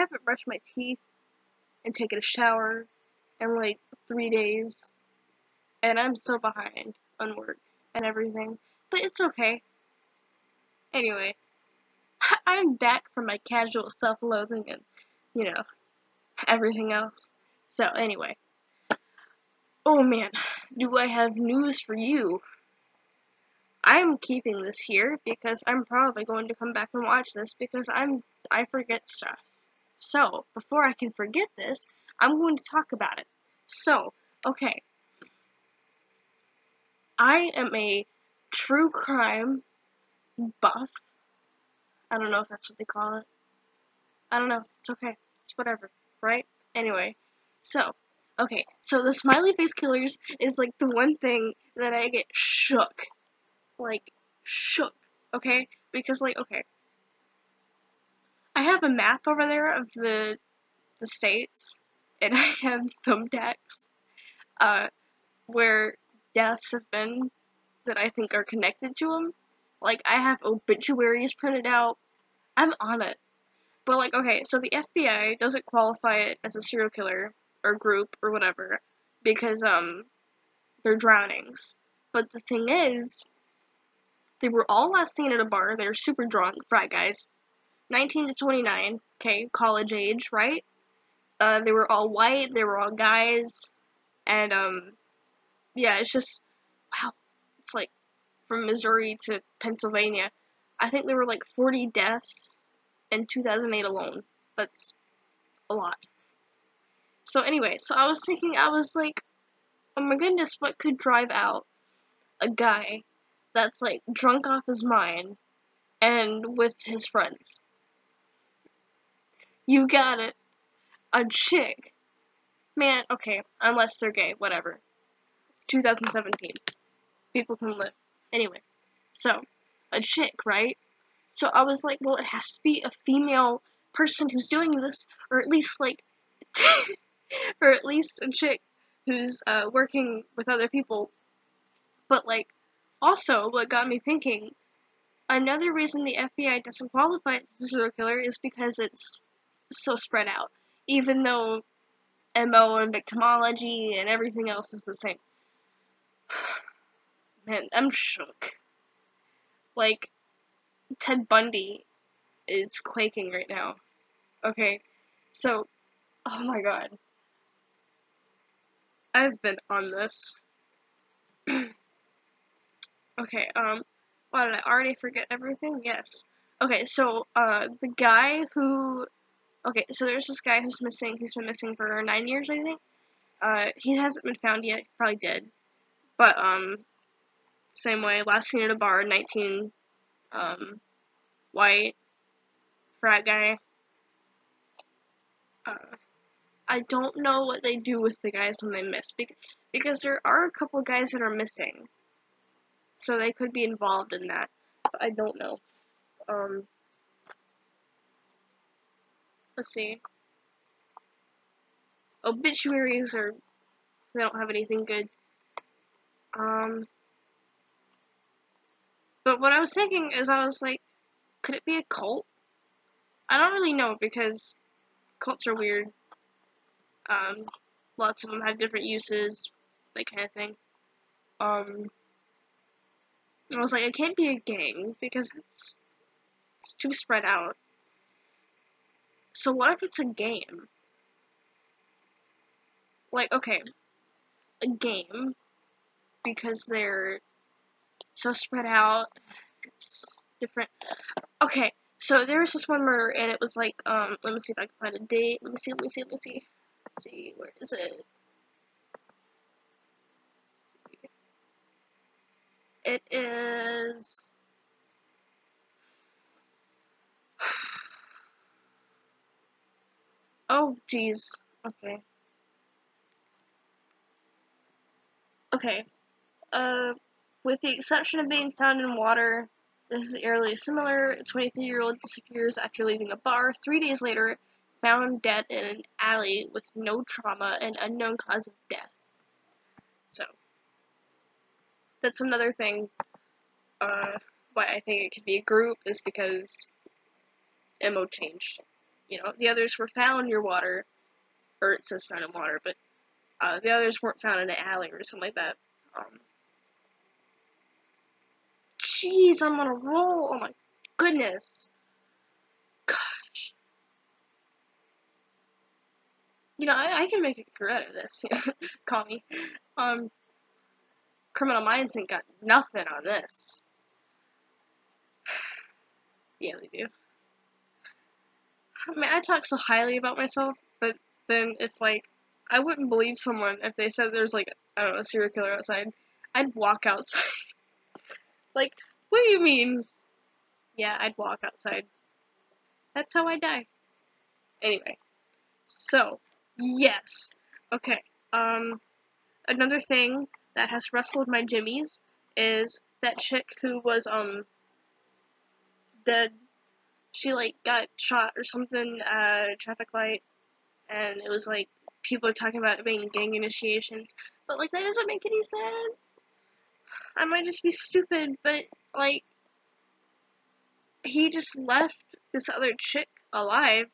haven't brushed my teeth and taken a shower in like three days, and I'm so behind on work and everything. But it's okay. Anyway, I'm back from my casual self-loathing and, you know, everything else. So anyway, oh man, do I have news for you? I'm keeping this here because I'm probably going to come back and watch this because I'm I forget stuff. So, before I can forget this, I'm going to talk about it. So, okay. I am a true crime buff. I don't know if that's what they call it. I don't know. It's okay. It's whatever, right? Anyway, so, okay. So, the smiley face killers is like the one thing that I get shook. Like, shook. Okay? Because, like, okay. I have a map over there of the the states, and I have thumbtacks uh, where deaths have been that I think are connected to them. Like I have obituaries printed out. I'm on it. But like, okay, so the FBI doesn't qualify it as a serial killer or group or whatever because um they're drownings. But the thing is, they were all last seen at a bar. They were super drunk, frat guys. 19 to 29, okay, college age, right? Uh, they were all white, they were all guys, and, um, yeah, it's just, wow, it's like, from Missouri to Pennsylvania, I think there were like 40 deaths in 2008 alone. That's a lot. So anyway, so I was thinking, I was like, oh my goodness, what could drive out a guy that's like drunk off his mind and with his friends? You got it. A chick. Man, okay, unless they're gay, whatever. It's 2017. People can live. Anyway, so, a chick, right? So I was like, well, it has to be a female person who's doing this, or at least, like, or at least a chick who's uh, working with other people. But, like, also, what got me thinking, another reason the FBI doesn't qualify as a serial killer is because it's so spread out, even though MO and victimology and everything else is the same. Man, I'm shook. Like, Ted Bundy is quaking right now. Okay, so, oh my god. I've been on this. okay, um, why did I already forget everything? Yes. Okay, so, uh, the guy who Okay, so there's this guy who's missing. He's been missing for nine years, I think. Uh, he hasn't been found yet. Probably dead. But um, same way. Last seen at a bar. 19. Um, white frat guy. Uh, I don't know what they do with the guys when they miss because because there are a couple guys that are missing. So they could be involved in that. But I don't know. Um, Let's see. Obituaries are they don't have anything good. Um But what I was thinking is I was like, could it be a cult? I don't really know because cults are weird. Um lots of them have different uses, that kind of thing. Um I was like, it can't be a gang because it's it's too spread out. So what if it's a game? Like, okay, a game, because they're so spread out, it's different. Okay, so there was this one murder, and it was like, um, let me see if I can find a date. Let me see, let me see, let me see. Let's see, where is it? It is Oh, jeez. Okay. Okay. Uh, with the exception of being found in water, this is eerily similar. A 23-year-old disappears after leaving a bar. Three days later, found dead in an alley with no trauma and unknown cause of death. So, that's another thing. Uh, why I think it could be a group is because MO changed. You know, the others were found near water, or it says found in water, but uh, the others weren't found in an alley or something like that. Um, jeez, I'm on a roll. Oh my goodness. Gosh. You know, I, I can make a career out of this. Call me. Um, Criminal Minds ain't got nothing on this. yeah, they do. I mean, I talk so highly about myself, but then it's like, I wouldn't believe someone if they said there's like, I don't know, a serial killer outside. I'd walk outside. like, what do you mean? Yeah, I'd walk outside. That's how I die. Anyway, so, yes. Okay, um, another thing that has rustled my jimmies is that chick who was, um, dead she like got shot or something at a traffic light, and it was like people are talking about it being gang initiations, but like that doesn't make any sense. I might just be stupid, but like he just left this other chick alive,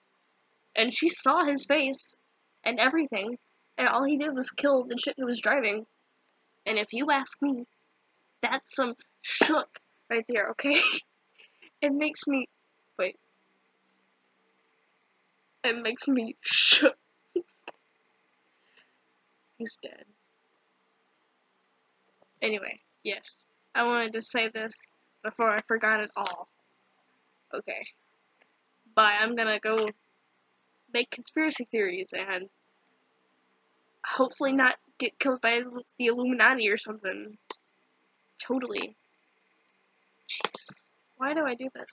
and she saw his face and everything, and all he did was kill the chick who was driving. And if you ask me, that's some shook right there, okay? it makes me It makes me shook. He's dead. Anyway, yes. I wanted to say this before I forgot it all. Okay. Bye. I'm gonna go make conspiracy theories and hopefully not get killed by the Illuminati or something. Totally. Jeez. Why do I do this?